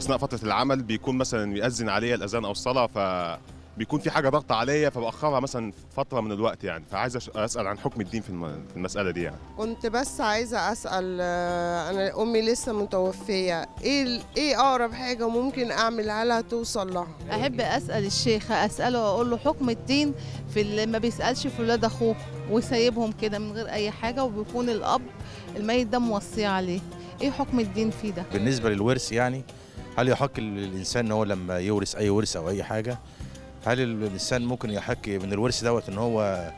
أثناء فترة العمل بيكون مثلا يأذن عليا الأذان أو الصلاة فبيكون في حاجة ضغط عليا فبأخرها مثلا فترة من الوقت يعني. فعايز أسأل عن حكم الدين في الم- في المسألة دي يعني. كنت بس عايزة أسأل آه، أنا أمي لسه متوفية. إيه ال- إيه أقرب حاجة ممكن أعملها لها توصل لها؟ أحب أسأل الشيخ أسأله وأقول له حكم الدين في اللي ما بيسألش في ولاد أخوه ويسيبهم كده من غير أي حاجة وبيكون الأب الميت ده موصي عليه. إيه حكم الدين فيه ده؟ بالنسبة للورث يعني هل يحق للإنسان إن هو لما يورث أي ورث أو أي حاجة هل الإنسان ممكن يحق من الورث دوت إن هو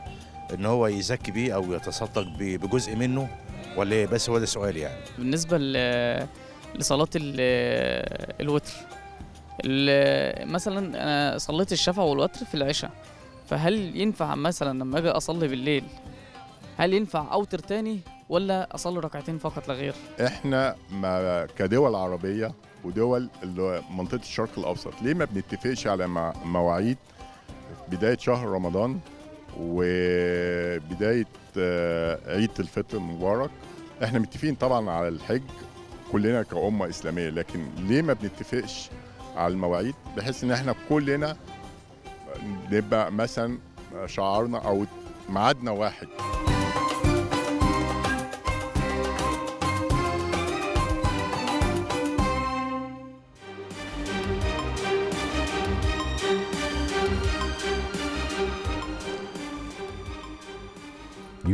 إن هو يزكي بيه أو يتصدق بجزء منه ولا إيه؟ بس هو ده سؤال يعني بالنسبة ل- لصلاة ال- الوتر ال- مثلا أنا صليت الشفع والوتر في العشاء فهل ينفع مثلا لما أجي أصلي بالليل هل ينفع أوتر تاني ولا أصلي ركعتين فقط لا غير؟ إحنا ما كدول عربية ودول منطقة الشرق الأوسط. ليه ما بنتفقش على مواعيد؟ بداية شهر رمضان وبداية آه، عيد الفطر المبارك. إحنا متفقين طبعا على الحج كلنا كأمة إسلامية لكن ليه ما بنتفقش على المواعيد؟ بحيث إن إحنا كلنا نبقى مثلا شعارنا أو ميعادنا واحد.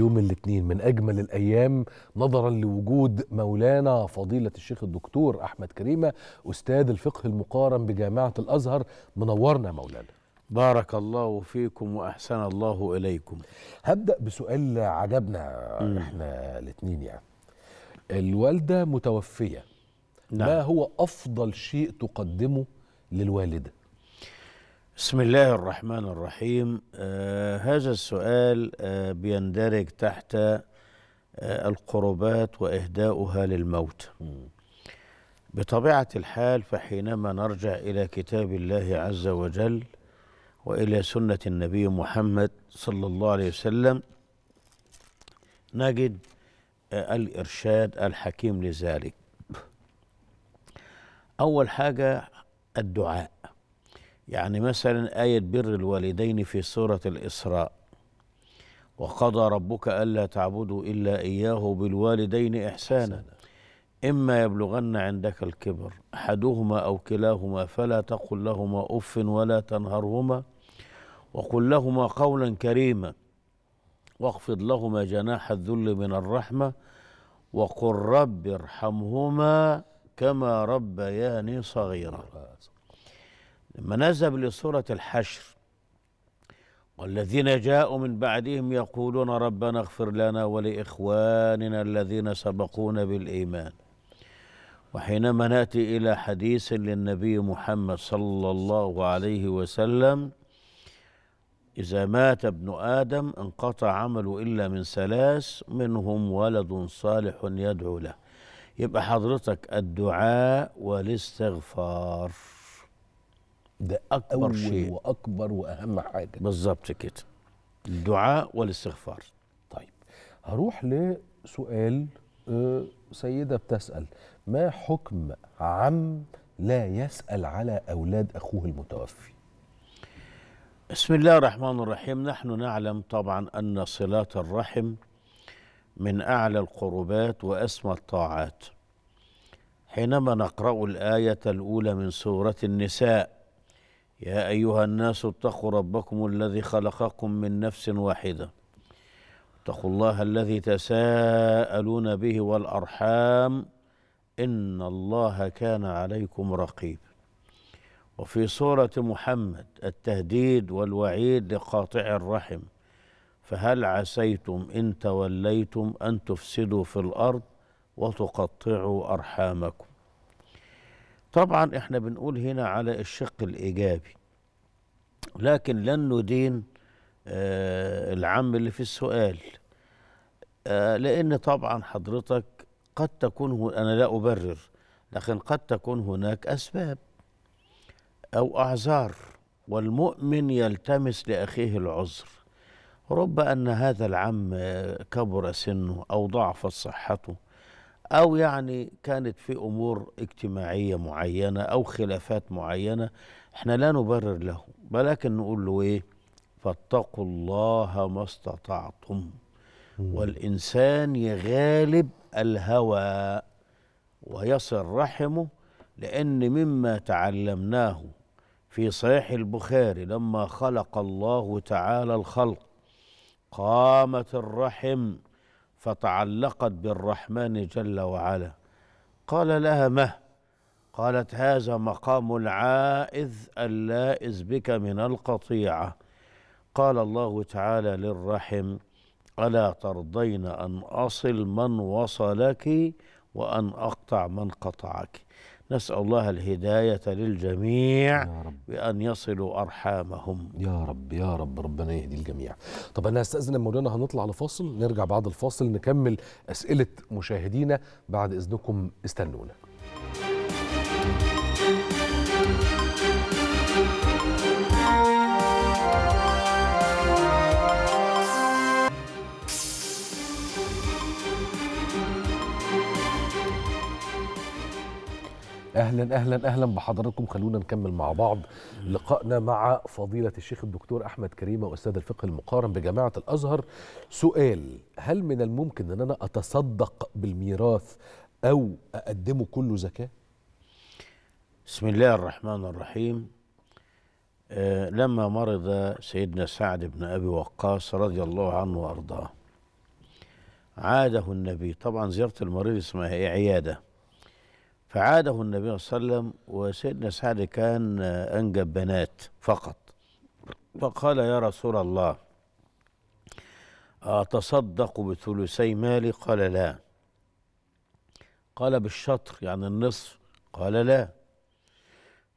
يوم الاثنين من أجمل الأيام نظرا لوجود مولانا فضيلة الشيخ الدكتور أحمد كريمة أستاذ الفقه المقارن بجامعة الأزهر. منورنا مولانا. بارك الله فيكم وأحسن الله إليكم. هبدأ بسؤال عجبنا مم. إحنا الاثنين يعني. الوالدة متوفية. نعم. ما هو أفضل شيء تقدمه للوالدة؟ بسم الله الرحمن الرحيم. آه هذا السؤال آه بيندرج تحت آه القربات وإهداؤها للموت. بطبيعة الحال فحينما نرجع إلى كتاب الله عز وجل وإلى سنة النبي محمد صلى الله عليه وسلم نجد آه الإرشاد الحكيم لذلك. أول حاجة الدعاء. يعني مثلا آية بر الوالدين في سورة الإسراء. وقضى ربك ألا تعبدوا إلا إياه بالوالدين إحسانا. إما يبلغن عندك الكبر أحدهما أو كلاهما فلا تقل لهما أف ولا تنهرهما. وقل لهما قولا كريما. واخفض لهما جناح الذل من الرحمة. وقل رب ارحمهما كما ربياني صغيرا. لما نذهب لسورة الحشر والذين جاءوا من بعدهم يقولون ربنا اغفر لنا ولإخواننا الذين سبقونا بالإيمان. وحينما نأتي إلى حديث للنبي محمد صلى الله عليه وسلم إذا مات ابن آدم انقطع عمله إلا من ثلاث منهم ولد صالح يدعو له. يبقى حضرتك الدعاء والاستغفار. ده أكبر أول شيء. وأكبر وأهم حاجة. بالظبط كده. الدعاء والاستغفار. طيب هروح لسؤال آه، سيدة بتسأل ما حكم عم لا يسأل على أولاد أخوه المتوفي؟ بسم الله الرحمن الرحيم. نحن نعلم طبعا أن صلات الرحم من أعلى القربات وأسمى الطاعات. حينما نقرأ الآية الأولى من سورة النساء يا أيها الناس اتقوا ربكم الذي خلقكم من نفس واحدة. اتقوا الله الذي تساءلون به والأرحام. إن الله كان عليكم رقيب. وفي سورة محمد التهديد والوعيد لقاطع الرحم. فهل عسيتم إن توليتم أن تفسدوا في الأرض وتقطعوا أرحامكم؟ طبعا إحنا بنقول هنا على الشق الإيجابي. لكن لن ندين آه العم اللي في السؤال. آه لأن طبعا حضرتك قد تكون أنا لا أبرر لكن قد تكون هناك أسباب أو أعذار والمؤمن يلتمس لأخيه العذر. رب أن هذا العم آه، كبر سنه أو ضعفت صحته أو يعني كانت في أمور اجتماعية معينة أو خلافات معينة إحنا لا نبرر له. ولكن نقول له إيه؟ فاتقوا الله ما استطعتم. والإنسان يغالب الهوى ويصل رحمه لأن مما تعلمناه في صحيح البخاري لما خلق الله تعالى الخلق قامت الرحم فتعلقت بالرحمن جل وعلا. قال لها مه قالت هذا مقام العائذ اللائذ بك من القطيعة. قال الله تعالى للرحم ألا ترضين أن أصل من وصلك وأن أقطع من قطعك؟ نسأل الله الهداية للجميع يا رب. بأن يصلوا أرحامهم. يا رب يا رب ربنا يهدي الجميع. طب أنا هستاذن يا مولانا هنطلع لفاصل نرجع بعد الفاصل نكمل أسئلة مشاهدينا بعد إذنكم استنونا. أهلا أهلا أهلا. بحضراتكم خلونا نكمل مع بعض لقائنا مع فضيلة الشيخ الدكتور أحمد كريمة أستاذ الفقه المقارن بجامعة الأزهر. سؤال هل من الممكن إن أنا أتصدق بالميراث أو أقدمه كله زكاة؟ بسم الله الرحمن الرحيم. آه لما مرض سيدنا سعد بن أبي وقاص رضي الله عنه وأرضاه عاده النبي طبعا زيارة المريض اسمها عيادة فعاده النبي صلى الله عليه وسلم وسيدنا سعد كان آه، أنجب بنات فقط. فقال يا رسول الله أتصدق بثلثي مالي؟ قال لا. قال بالشطر يعني النصف. قال لا.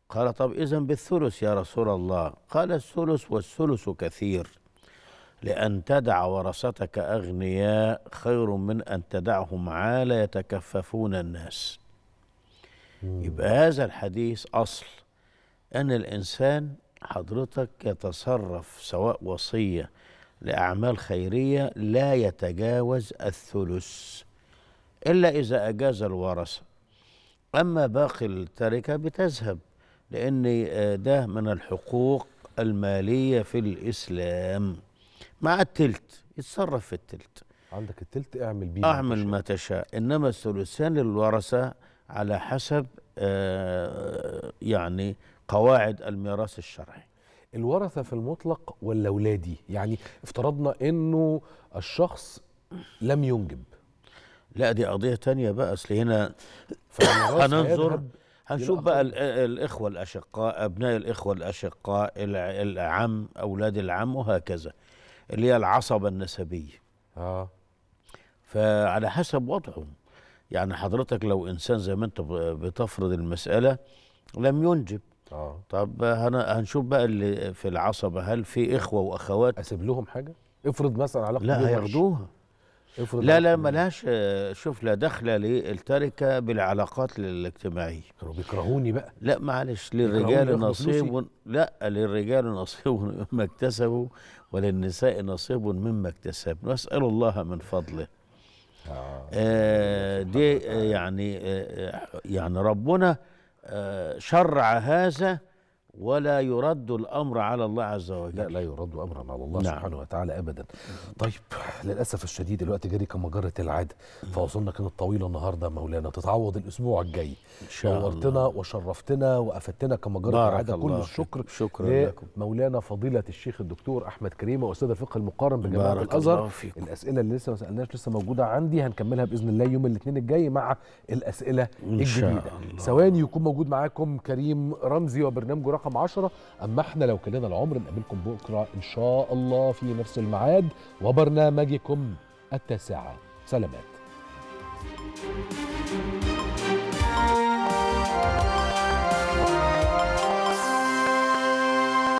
قال طب إذا بالثلث يا رسول الله. قال الثلث والثلث كثير لأن تدع ورثتك أغنياء خير من أن تدعهم عالة يتكففون الناس. يبقى هذا الحديث أصل أن الإنسان حضرتك يتصرف سواء وصية لأعمال خيرية لا يتجاوز الثلث إلا إذا أجاز الورثة. أما باقي التركة بتذهب لأن آه، ده من الحقوق المالية في الإسلام. مع التلت يتصرف في التلت. عندك التلت اعمل بيه تشاء. ما تشاء. إنما الثلثان للورثة على حسب آه، يعني قواعد الميراث الشرعي. الورثة في المطلق ولا ولادي يعني افترضنا إنه الشخص لم ينجب. لا دي قضية تانية بقى. أصل هنا هننظر هنشوف بقى ال- الإخوة الأشقاء أبناء الإخوة الأشقاء الع- العم أولاد العم وهكذا اللي هي العصبة النسبية. آه. فعلى حسب وضعهم. يعني حضرتك لو إنسان زي ما أنت ب- بتفرض المسألة لم ينجب. آه. طب هن- هنشوف بقى اللي في العصبة هل في إخوة وأخوات؟ أسيب لهم حاجة؟ افرض مثلا علاقة لا. هياخدوها. افرض لا لا ملهاش شوف لا دخل للتركة بالعلاقات الاجتماعية. كانوا بيكرهوني بقى. لا معلش للرجال نصيب لا للرجال نصيب مما اكتسبوا وللنساء نصيب مما اكتسبوا نسأل الله من فضله. آه. آه دي آه يعني آه يعني ربنا شرع هذا ولا يرد الأمر على الله عز لا وجل. لا يرد أمرا على الله نعم. سبحانه وتعالى أبدا. طيب للأسف الشديد الوقت جري كما جرت العاده فوصلنا كانت طويله النهارده مولانا. تتعوض الأسبوع الجاي. إن شاء نورتنا الله. وشرفتنا وأفدتنا كما جرت بارك العاده كل الشكر. شكرا لكم. لمولانا فضيلة الشيخ الدكتور أحمد كريمه أستاذ الفقه المقارن بجامعة الأزهر. الأسئلة اللي لسه ما سألناش لسه موجودة عندي هنكملها بإذن الله يوم الاثنين الجاي مع الأسئلة الجديدة. ثواني يكون موجود معاكم كريم رمزي وبرنامجه رقم 10 أما إحنا لو كلنا العمر نقابلكم بكرة إن شاء الله في نفس الميعاد وبرنامجكم التاسعة. سلامات.